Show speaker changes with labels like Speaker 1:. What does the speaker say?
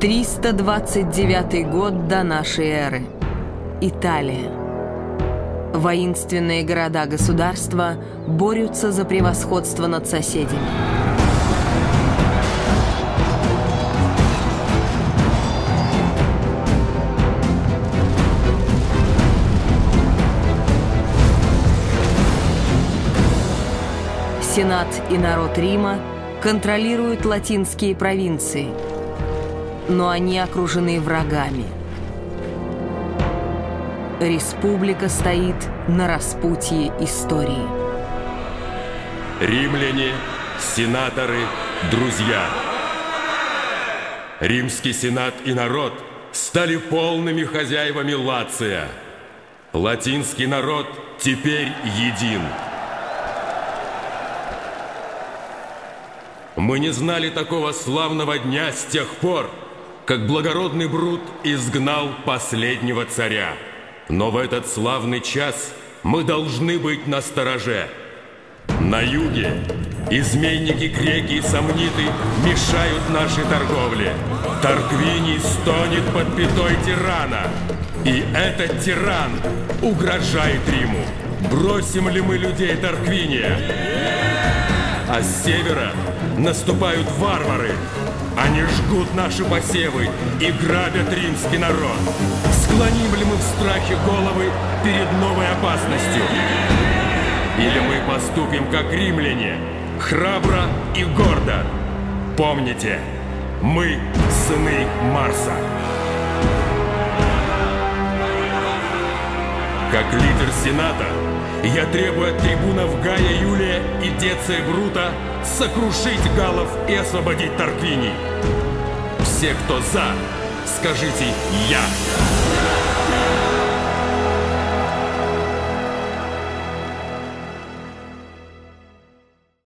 Speaker 1: 329 год до нашей эры. Италия. Воинственные города-государства борются за превосходство над соседями. Сенат и народ Рима контролируют латинские провинции, но они окружены врагами. Республика стоит на распутье истории.
Speaker 2: Римляне, сенаторы, друзья. Римский сенат и народ стали полными хозяевами Лация. Латинский народ теперь един. Мы не знали такого славного дня с тех пор, как благородный Брут изгнал последнего царя. Но в этот славный час мы должны быть на стороже. На юге изменники греки и сомниты мешают нашей торговле. Тарквиний стонет под пятой тирана. И этот тиран угрожает Риму. Бросим ли мы людей Тарквиния? А с севера наступают варвары. Они жгут наши посевы и грабят римский народ. Склоним ли мы в страхе головы перед новой опасностью? Или мы поступим как римляне, храбро и гордо? Помните, мы сыны Марса. Как лидер Сената, я требую от трибунов Гая Юлия и Деция Брута сокрушить галов и освободить Тарквиний. Все, кто за, скажите «Я».